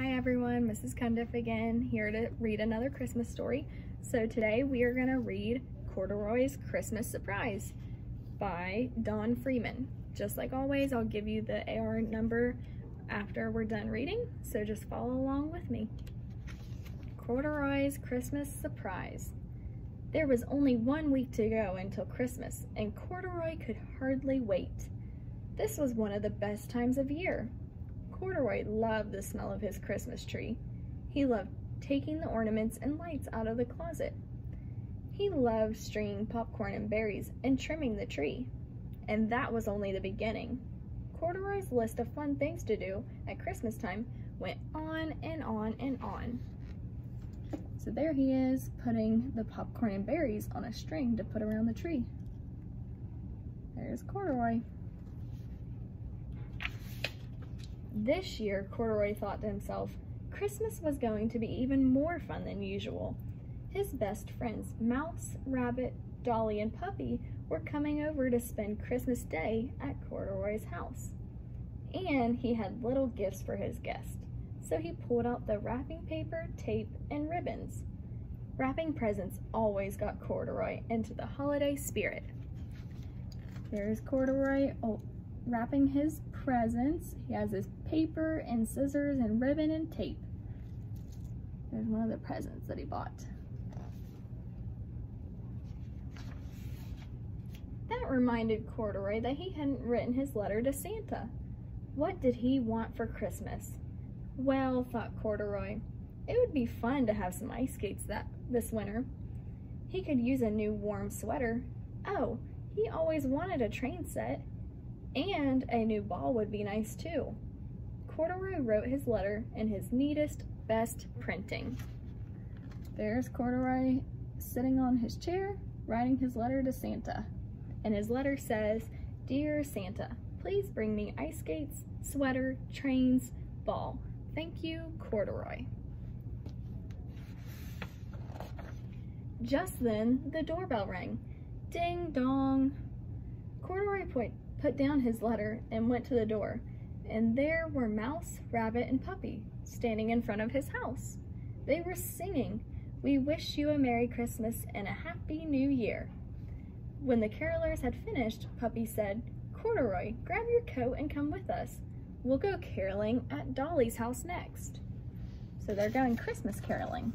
Hi everyone, Mrs. Cundiff again, here to read another Christmas story. So today we are going to read Corduroy's Christmas Surprise by Don Freeman. Just like always, I'll give you the AR number after we're done reading, so just follow along with me. Corduroy's Christmas Surprise. There was only one week to go until Christmas, and Corduroy could hardly wait. This was one of the best times of year. Corduroy loved the smell of his Christmas tree. He loved taking the ornaments and lights out of the closet. He loved stringing popcorn and berries and trimming the tree. And that was only the beginning. Corduroy's list of fun things to do at Christmas time went on and on and on. So there he is putting the popcorn and berries on a string to put around the tree. There's Corduroy. This year, Corduroy thought to himself, Christmas was going to be even more fun than usual. His best friends, Mouse, Rabbit, Dolly, and Puppy, were coming over to spend Christmas Day at Corduroy's house. And he had little gifts for his guests, so he pulled out the wrapping paper, tape, and ribbons. Wrapping presents always got Corduroy into the holiday spirit. There's Corduroy oh, wrapping his presents. He has his paper and scissors and ribbon and tape. There's one of the presents that he bought. That reminded Corduroy that he hadn't written his letter to Santa. What did he want for Christmas? Well, thought Corduroy, it would be fun to have some ice skates that this winter. He could use a new warm sweater. Oh, he always wanted a train set. And a new ball would be nice too. Corduroy wrote his letter in his neatest, best printing. There's Corduroy sitting on his chair, writing his letter to Santa. And his letter says, Dear Santa, please bring me ice skates, sweater, trains, ball. Thank you, Corduroy. Just then, the doorbell rang. Ding dong. Corduroy put put down his letter and went to the door, and there were Mouse, Rabbit, and Puppy standing in front of his house. They were singing, We wish you a Merry Christmas and a Happy New Year. When the carolers had finished, Puppy said, Corduroy, grab your coat and come with us. We'll go caroling at Dolly's house next. So they're going Christmas caroling.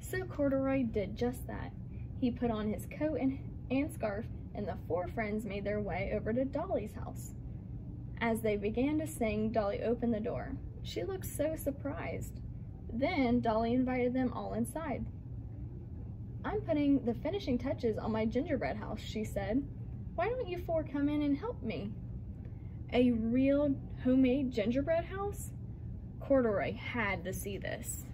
So Corduroy did just that. He put on his coat and, and scarf, and the four friends made their way over to Dolly's house. As they began to sing, Dolly opened the door. She looked so surprised. Then Dolly invited them all inside. I'm putting the finishing touches on my gingerbread house, she said. Why don't you four come in and help me? A real homemade gingerbread house? Corduroy had to see this.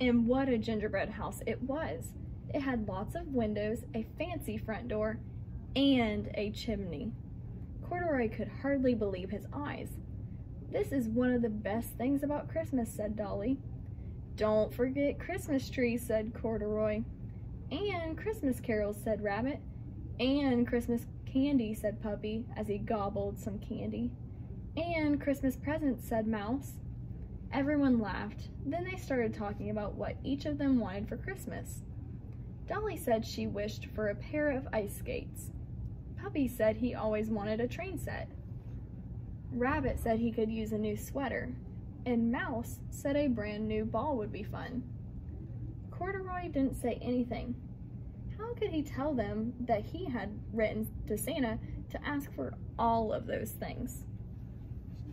And what a gingerbread house it was. It had lots of windows, a fancy front door, and a chimney. Corduroy could hardly believe his eyes. This is one of the best things about Christmas, said Dolly. Don't forget Christmas trees, said Corduroy. And Christmas carols, said Rabbit. And Christmas candy, said Puppy, as he gobbled some candy. And Christmas presents, said Mouse. Everyone laughed. Then they started talking about what each of them wanted for Christmas. Dolly said she wished for a pair of ice skates. Puppy said he always wanted a train set. Rabbit said he could use a new sweater. And Mouse said a brand new ball would be fun. Corduroy didn't say anything. How could he tell them that he had written to Santa to ask for all of those things?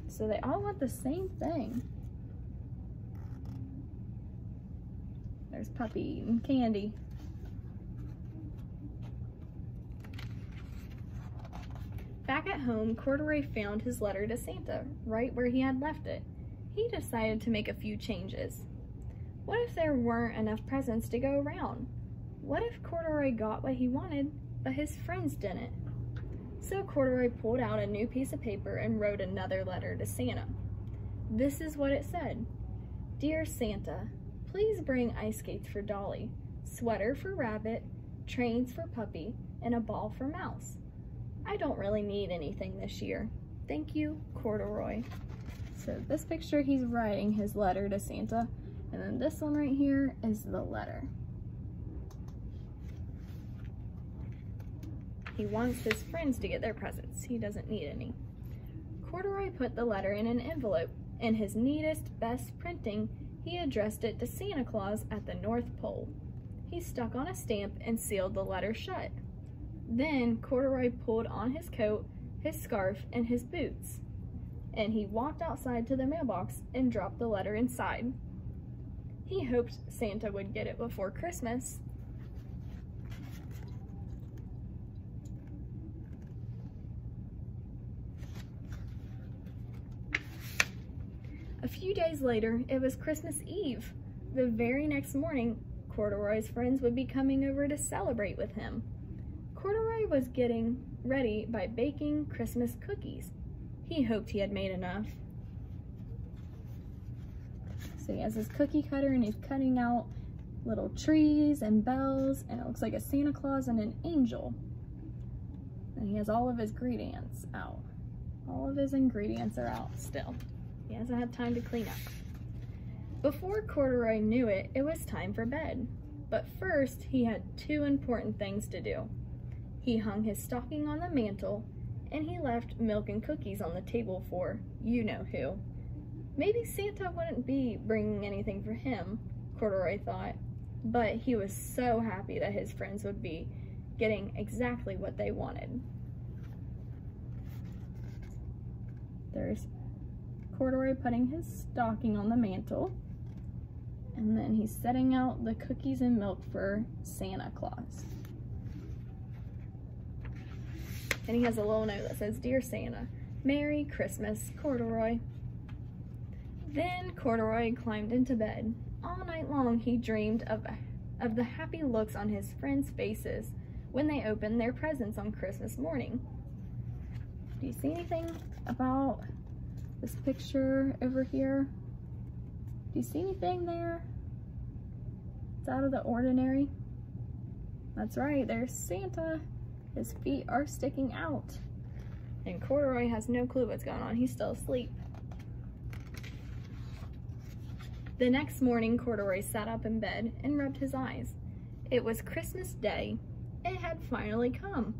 So they all want the same thing. There's Puppy and Candy. Back at home, Corduroy found his letter to Santa, right where he had left it. He decided to make a few changes. What if there weren't enough presents to go around? What if Corduroy got what he wanted, but his friends didn't? So Corduroy pulled out a new piece of paper and wrote another letter to Santa. This is what it said. Dear Santa, Please bring ice skates for Dolly, sweater for Rabbit, trains for Puppy, and a ball for Mouse. I don't really need anything this year. Thank you, Corduroy. So this picture, he's writing his letter to Santa. And then this one right here is the letter. He wants his friends to get their presents. He doesn't need any. Corduroy put the letter in an envelope. In his neatest, best printing, he addressed it to Santa Claus at the North Pole. He stuck on a stamp and sealed the letter shut. Then Corduroy pulled on his coat, his scarf, and his boots. And he walked outside to the mailbox and dropped the letter inside. He hoped Santa would get it before Christmas. A few days later, it was Christmas Eve. The very next morning, Corduroy's friends would be coming over to celebrate with him. Corduroy was getting ready by baking Christmas cookies. He hoped he had made enough. So he has his cookie cutter and he's cutting out little trees and bells and it looks like a Santa Claus and an angel. And he has all of his ingredients out. All of his ingredients are out still. He hasn't had time to clean up. Before Corduroy knew it, it was time for bed. But first, he had two important things to do. He hung his stocking on the mantle, and he left milk and cookies on the table for you-know-who. Maybe Santa wouldn't be bringing anything for him, Corduroy thought, but he was so happy that his friends would be getting exactly what they wanted. There's Corduroy putting his stocking on the mantle, and then he's setting out the cookies and milk for Santa Claus. And he has a little note that says, Dear Santa, Merry Christmas, Corduroy. Then Corduroy climbed into bed. All night long he dreamed of, of the happy looks on his friends' faces when they opened their presents on Christmas morning. Do you see anything about this picture over here? Do you see anything there? It's out of the ordinary. That's right, there's Santa. His feet are sticking out. And Corduroy has no clue what's going on. He's still asleep. The next morning, Corduroy sat up in bed and rubbed his eyes. It was Christmas Day. It had finally come.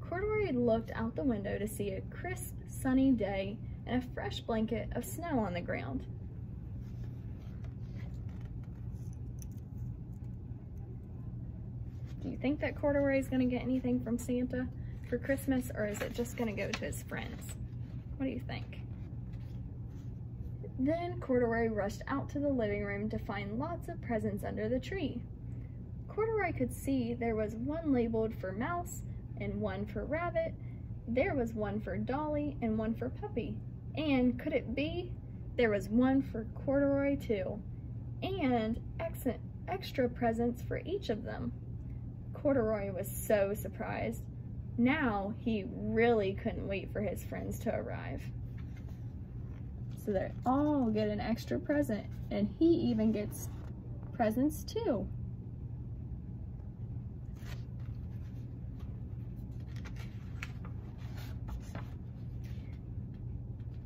Corduroy looked out the window to see a crisp, sunny day and a fresh blanket of snow on the ground. Do you think that Corduroy is going to get anything from Santa for Christmas or is it just going to go to his friends? What do you think? Then Corduroy rushed out to the living room to find lots of presents under the tree. Corduroy could see there was one labeled for Mouse and one for Rabbit. There was one for Dolly and one for Puppy. And could it be? There was one for Corduroy too. And extra presents for each of them. Corduroy was so surprised. Now he really couldn't wait for his friends to arrive. So they all get an extra present, and he even gets presents too.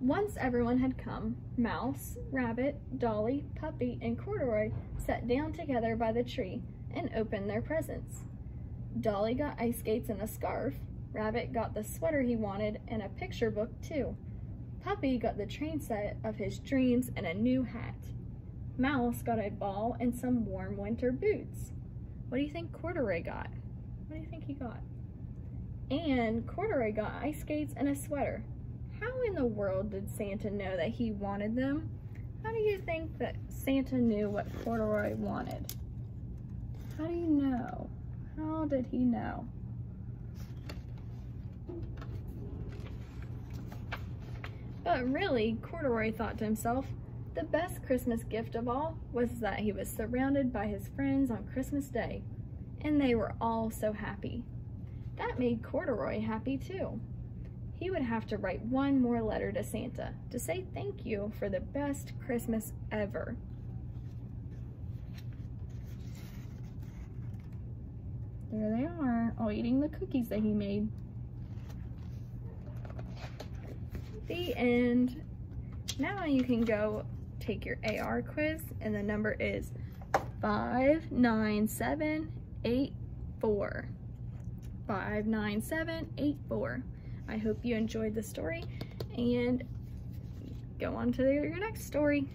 Once everyone had come, Mouse, Rabbit, Dolly, Puppy, and Corduroy sat down together by the tree and opened their presents. Dolly got ice skates and a scarf. Rabbit got the sweater he wanted and a picture book too. Puppy got the train set of his dreams and a new hat. Mouse got a ball and some warm winter boots. What do you think Corduroy got? What do you think he got? And Corduroy got ice skates and a sweater. How in the world did Santa know that he wanted them? How do you think that Santa knew what Corduroy wanted? How do you know? How did he know? But really, Corduroy thought to himself, the best Christmas gift of all was that he was surrounded by his friends on Christmas Day, and they were all so happy. That made Corduroy happy too he would have to write one more letter to Santa to say thank you for the best Christmas ever. There they are, all eating the cookies that he made. The end. Now you can go take your AR quiz and the number is 59784. 59784. I hope you enjoyed the story and go on to your next story.